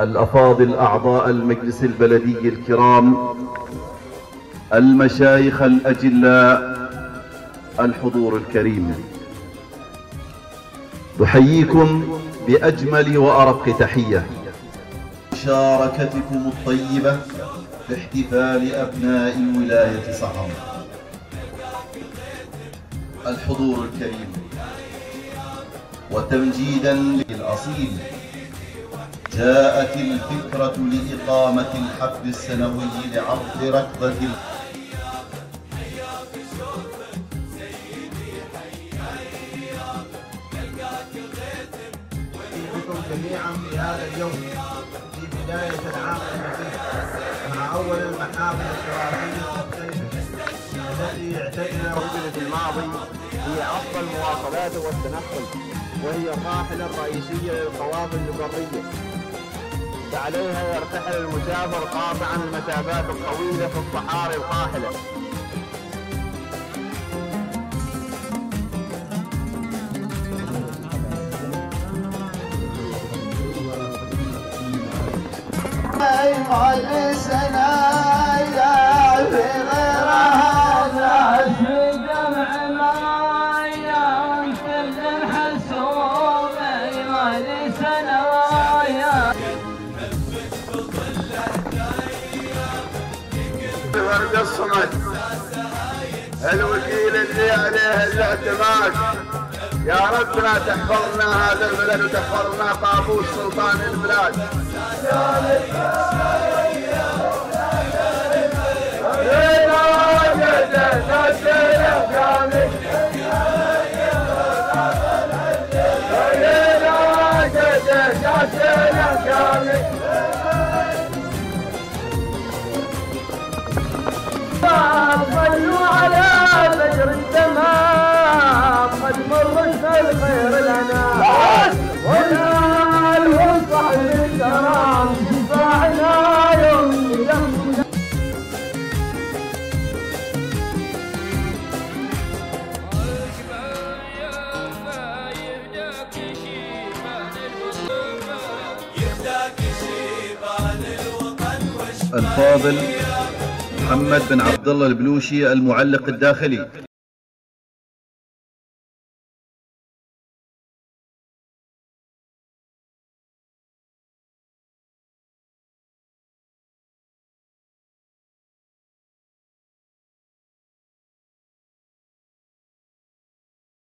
الأفاضل أعضاء المجلس البلدي الكرام المشايخ الأجلاء الحضور الكريم. نحييكم بأجمل وأرق تحية. مشاركتكم الطيبة في احتفال أبناء ولاية صحراء. الحضور الكريم. وتمجيدا للأصيل. جاءت الفكرة لإقامة الحفل السنوي لعرض ركضة بكم جميعا في هذا اليوم في بداية العام الجديد مع أول المحافل التراثية التي اعتدنا وجدت الماضي هي أفضل مواصلات والتنقل وهي الراحلة الرئيسية للقوافل البرية فعليها يرتحل المسافر قاطعا المسافات الطويلة في الصحاري القاحلة كل سنة يا في غيرها ناس جمع معايا وكل الحسوم ايواني سنوايا ورد الصمد الوكيل اللي عليه الاعتماد يا ربنا تحفظنا هذا البلد وتحفظنا طابوس سلطان البلاد صلوا الفاضل محمد بن عبد الله البلوشي المعلق الداخلي.